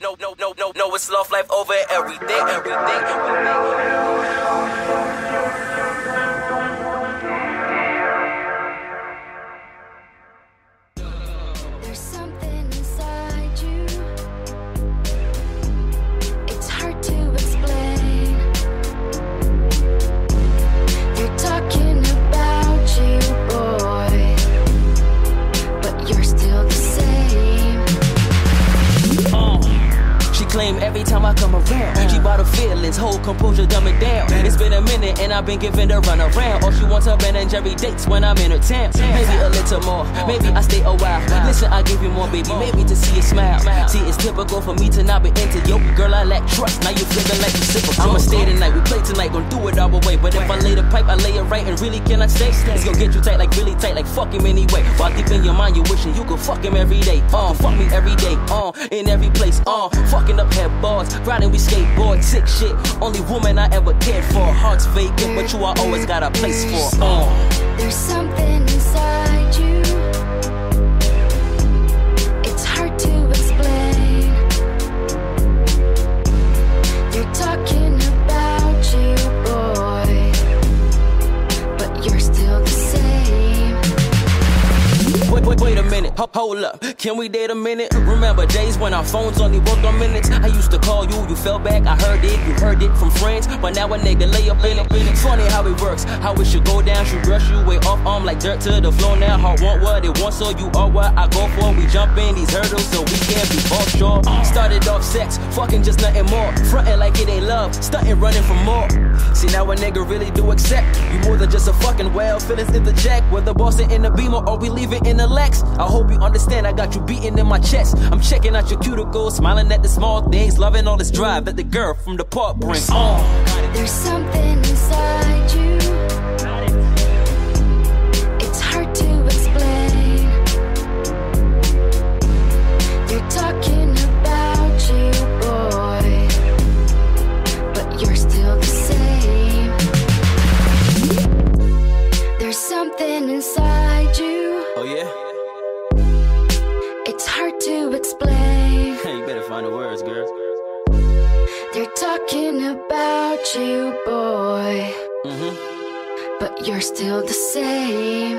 no, no, no, no, no, it's love life over everything, everything, everything. There's something every time I come around, she her feelings, whole composure, dumb it down. It's been a minute and I've been giving her run around. All she wants her Ben and Jerry dates when I'm in her town. Maybe a little more, maybe I stay a while. Listen, I give you more, baby, maybe to see you smile. See, it's typical for me to not be into yo, girl. I lack trust. Now you're feeling like reciprocal. I'ma stay tonight, we play tonight, gon' do it our way. But if I lay the pipe, I lay it right, and really cannot stay. It's gonna get you tight, like really tight, like fuck him anyway. While deep in your mind, you're wishing you could fuck him every day. Uh, fuck me every day, uh, in every place, uh, fucking up headboards, riding we skateboard, sick shit. Only woman I ever cared for. Heart's vacant, but you always got a place for. Uh. Wait, a minute, Ho- hold up. Can we date a minute? Remember days when our phones only worked on minutes? I used to call you, you fell back, I heard it, you heard it from friends. But now a nigga lay up in it. Funny how it works, how it should go down. Should rush you way off arm like dirt to the floor now. Heart want what it wants, so you are what I go for. We jump in these hurdles so we can't be offshore. Started off sex, fucking just nothing more. Frontin' like it ain't love, stunting running for more. See now a nigga really do accept you more than just a fucking well. Feelings in the jack, whether bossing in the beamer or we leave it in the Lex. I hope you understand I got you beating in my chest. I'm checking out your cuticles, smiling at the small things, loving all this drive that the girl from the park brings. Uh. There's something inside you. Explain. you better find the words, girl. They're talking about you, boy, Mm-hmm. but you're still the same.